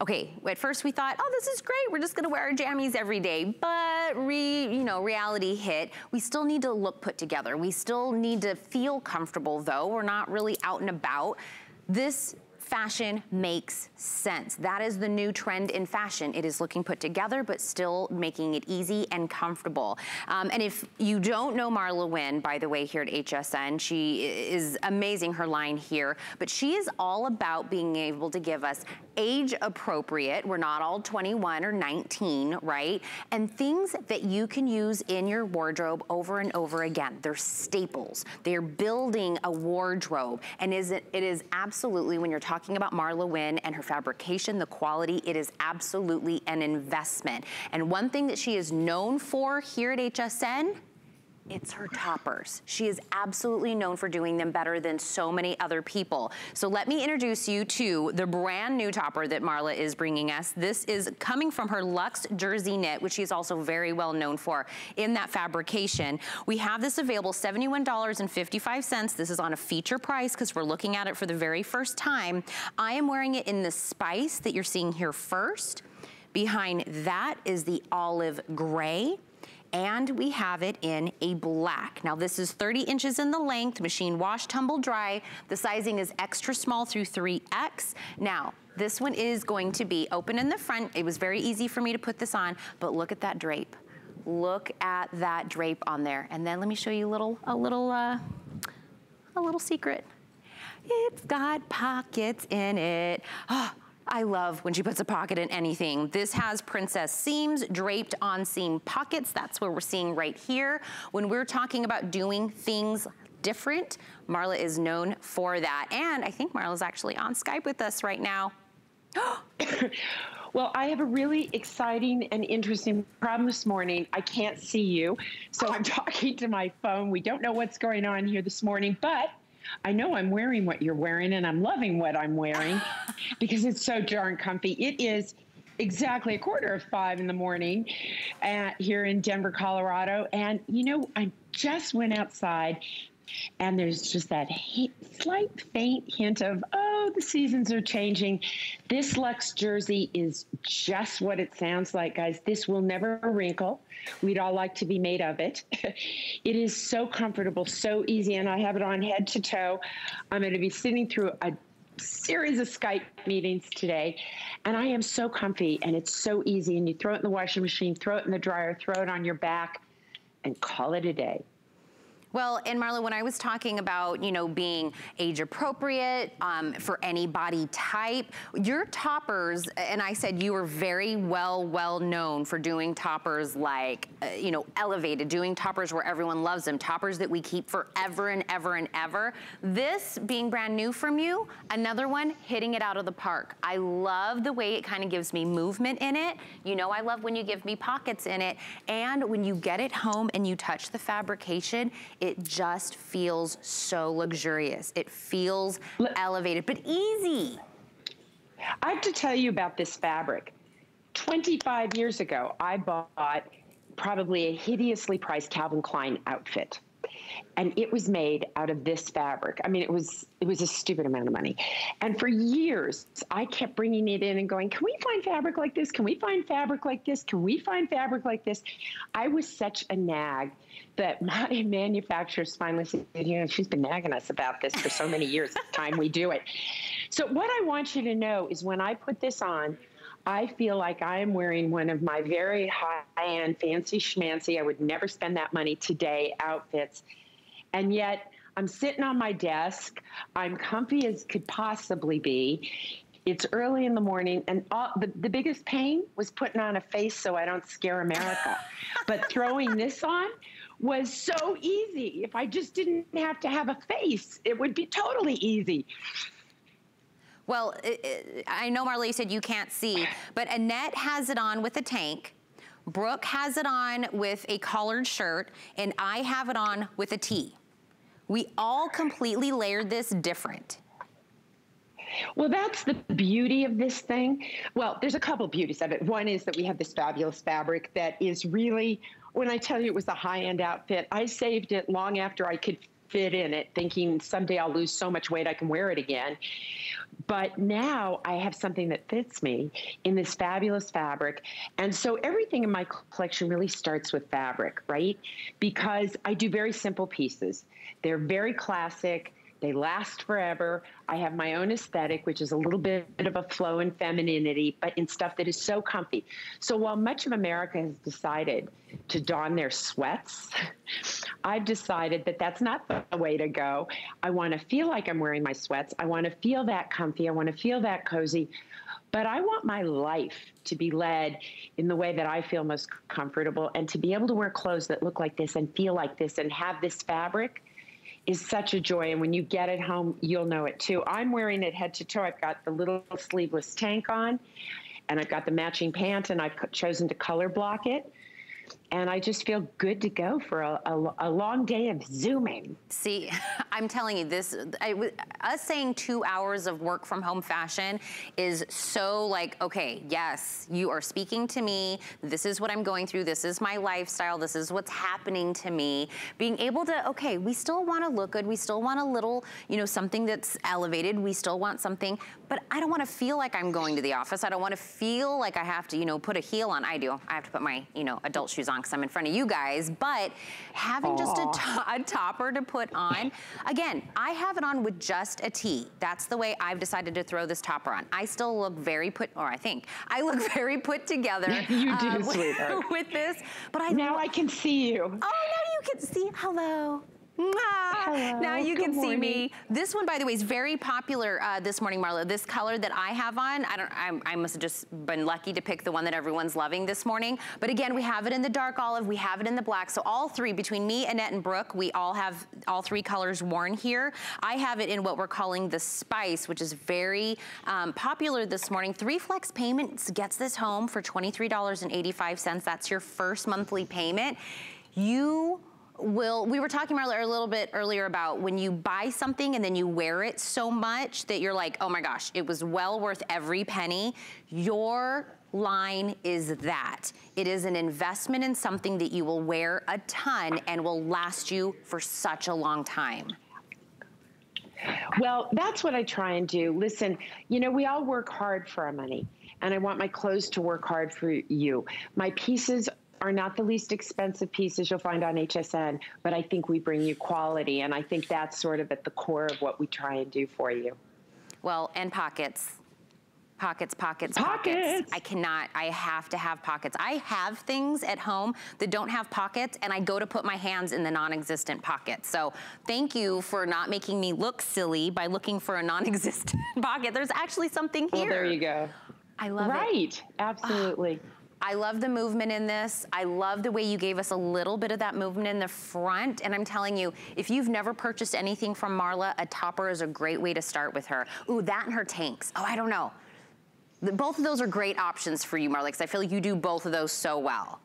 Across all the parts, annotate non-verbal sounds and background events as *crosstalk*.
okay, at first we thought, oh, this is great. We're just gonna wear our jammies every day. But re, you know, reality hit. We still need to look put together. We still need to feel comfortable though. We're not really out and about. This fashion makes sense. That is the new trend in fashion. It is looking put together, but still making it easy and comfortable. Um, and if you don't know Marla Wynne, by the way, here at HSN, she is amazing, her line here, but she is all about being able to give us age appropriate, we're not all 21 or 19, right? And things that you can use in your wardrobe over and over again. They're staples. They're building a wardrobe. And is it, it is absolutely, when you're talking talking about Marla Wynne and her fabrication, the quality, it is absolutely an investment. And one thing that she is known for here at HSN it's her toppers. She is absolutely known for doing them better than so many other people. So let me introduce you to the brand new topper that Marla is bringing us. This is coming from her Luxe Jersey Knit, which she's also very well known for in that fabrication. We have this available $71.55. This is on a feature price because we're looking at it for the very first time. I am wearing it in the spice that you're seeing here first. Behind that is the olive gray and we have it in a black. Now this is 30 inches in the length, machine wash, tumble dry. The sizing is extra small through 3X. Now, this one is going to be open in the front. It was very easy for me to put this on, but look at that drape. Look at that drape on there. And then let me show you a little, a little, uh, a little secret. It's got pockets in it. Oh, I love when she puts a pocket in anything. This has princess seams draped on seam pockets. That's what we're seeing right here. When we're talking about doing things different, Marla is known for that. And I think Marla's actually on Skype with us right now. *coughs* Well, I have a really exciting and interesting problem this morning. I can't see you, so I'm *laughs* talking to my phone. We don't know what's going on here this morning, but I know I'm wearing what you're wearing and I'm loving what I'm wearing *laughs* because it's so darn comfy. It is exactly a quarter of five in the morning at, here in Denver, Colorado. And, you know, I just went outside and there's just that slight faint hint of oh the seasons are changing. This luxe jersey is just what it sounds like guys. This will never wrinkle. We'd all like to be made of it. *laughs* It is so comfortable so easy and i have it on head to toe. I'm going to be sitting through a series of Skype meetings today, and I am so comfy and it's so easy. And you throw it in the washing machine, throw it in the dryer, throw it on your back, and call it a day. Well, and Marla, when I was talking about, you know, being age appropriate um, for any body type, your toppers, and I said you were very well, well known for doing toppers like, uh, you know, elevated, doing toppers where everyone loves them, toppers that we keep forever and ever and ever. This being brand new from you, another one hitting it out of the park. I love the way it kind of gives me movement in it. You know I love when you give me pockets in it. And when you get it home and you touch the fabrication, just feels so luxurious. It feels elevated, but easy. I have to tell you about this fabric. 25 years ago, I bought probably a hideously priced Calvin Klein outfit and it was made out of this fabric. I mean, it was it was a stupid amount of money. And for years, I kept bringing it in and going, "Can we find fabric like this? Can we find fabric like this? Can we find fabric like this?" I was such a nag that *laughs* my manufacturers finally said, "You know, she's been nagging us about this for so many years. It's time we do it." So what I want you to know is when I put this on, I feel like I am wearing one of my very high end, fancy schmancy, I would never spend that money today outfits and yet, I'm sitting on my desk. I'm comfy as could possibly be. It's early in the morning, and all, the, the biggest pain was putting on a face so I don't scare America. but throwing this on was so easy. If I just didn't have to have a face, it would be totally easy. Well, it, it, I know Marla said you can't see, but Annette has it on with a tank. Brooke has it on with a collared shirt, and I have it on with a tee. We all completely layered this different. Well, that's the beauty of this thing. Well, there's a couple beauties of it. One is that we have this fabulous fabric that is really, when I tell you it was a high end outfit, I saved it long after I could fit in it, thinking someday I'll lose so much weight I can wear it again. But now I have something that fits me in this fabulous fabric. And so everything in my collection really starts with fabric, right? Because I do very simple pieces. They're very classic. They last forever. I have my own aesthetic, which is a little bit of a flow and femininity, but in stuff that is so comfy. So while much of America has decided to don their sweats, *laughs* I've decided that that's not the way to go. I want to feel like I'm wearing my sweats. I want to feel that comfy. I want to feel that cozy. But I want my life to be led in the way that I feel most comfortable and to be able to wear clothes that look like this and feel like this and have this fabric is such a joy. And when you get it home, you'll know it too. I'm wearing it head to toe. I've got the little sleeveless tank on, and I've got the matching pant, and I've chosen to color block it and I just feel good to go for a, a, a long day of Zooming. See, *laughs* I'm telling you this, I, us saying two hours of work from home fashion is so like, okay, yes, you are speaking to me. This is what I'm going through. This is my lifestyle. This is what's happening to me. Being able to, okay, we still want to look good. We still want a little, you know, something that's elevated. We still want something, but I don't want to feel like I'm going to the office. I don't want to feel like I have to, you know, put a heel on. I do. I have to put my, you know, adult shoes on because I'm in front of you guys, but having Aww. just a, to a topper to put on, again, I have it on with just a tee. That's the way I've decided to throw this topper on. I still look very put, or I think, I look *laughs* very put together. *laughs* you do, uh, *laughs* sweetheart. With this, but I- Now I can see you. Oh, now you can see, hello. Hello. Now you can morning. see me. This one, by the way, is very popular uh, this morning, Marla. This color that I have on, I don't, I, I must have just been lucky to pick the one that everyone's loving this morning. But again, we have it in the dark olive, we have it in the black. So all three, between me, Annette, and Brooke, we all have all three colors worn here. I have it in what we're calling the spice, which is very um, popular this morning. Three flex payments gets this home for $23.85. That's your first monthly payment. You will, we were talking a little bit earlier about when you buy something and then you wear it so much that you're like, oh my gosh, it was well worth every penny. Your line is that. It is an investment in something that you will wear a ton and will last you for such a long time. Well, that's what I try and do. Listen, you know, we all work hard for our money, and I want my clothes to work hard for you. My pieces are not the least expensive pieces you'll find on HSN, but I think we bring you quality. And I think that's sort of at the core of what we try and do for you. Well, and pockets. Pockets, pockets, pockets, pockets. I cannot, I have to have pockets. I have things at home that don't have pockets and I go to put my hands in the non-existent pocket. So thank you for not making me look silly by looking for a non-existent *laughs* pocket. There's actually something here. Well, there you go. I love right. it. Right, absolutely. Ah. I love the movement in this. I love the way you gave us a little bit of that movement in the front. And I'm telling you, if you've never purchased anything from Marla, a topper is a great way to start with her. Ooh, that and her tanks. Oh, I don't know. Both of those are great options for you, Marla, because I feel like you do both of those so well.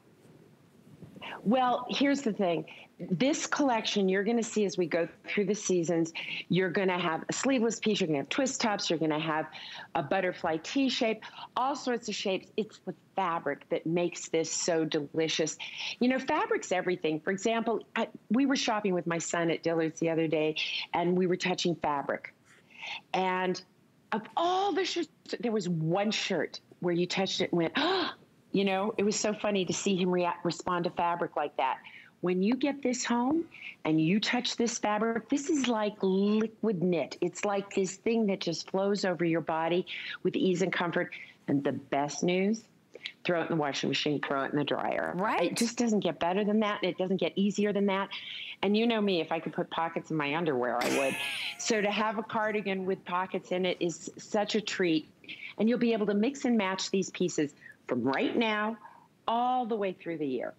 Well, here's the thing. This collection you're going to see as we go through the seasons you're going to have a sleeveless piece you're going to have twist tops you're going to have a butterfly t shape all sorts of shapes. It's the fabric that makes this so delicious. You know fabric's everything. For example I, we were shopping with my son at dillard's the other day and we were touching fabric. And of all the shirts there was one shirt where you touched it and went oh you know it was so funny to see him react respond to fabric like that when you get this home and you touch this fabric, this is like liquid knit. It's like this thing that just flows over your body with ease and comfort. And the best news, throw it in the washing machine, throw it in the dryer. Right. It just doesn't get better than that. And it doesn't get easier than that. And you know me, if I could put pockets in my underwear, I would. *laughs* so to have a cardigan with pockets in it is such a treat. And you'll be able to mix and match these pieces from right now all the way through the year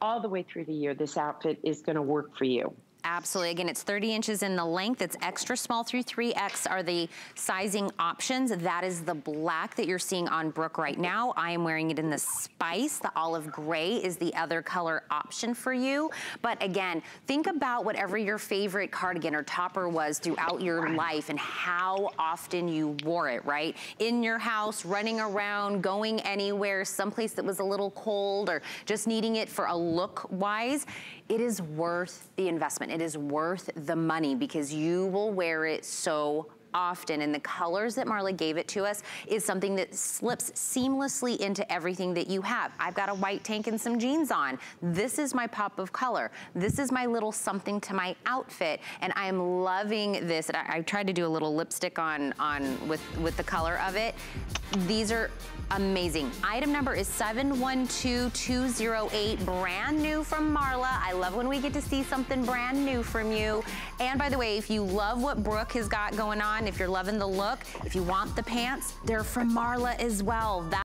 all the way through the year, this outfit is going to work for you. Absolutely. Again, it's 30 inches in the length. It's extra small through 3X are the sizing options. That is the black that you're seeing on Brooke right now. I am wearing it in the spice. The olive gray is the other color option for you. But again, think about whatever your favorite cardigan or topper was throughout your life and how often you wore it, right? In your house, running around, going anywhere, someplace that was a little cold or just needing it for a look wise. It is worth the investment it is worth the money because you will wear it so often and the colors that Marla gave it to us is something that slips seamlessly into everything that you have. I've got a white tank and some jeans on. This is my pop of color. This is my little something to my outfit and I am loving this. And I, I tried to do a little lipstick on, on with, with the color of it. These are amazing. Item number is 712208, brand new from Marla. I love when we get to see something brand new from you. And by the way, if you love what Brooke has got going on, if you're loving the look, if you want the pants, they're from Marla as well. That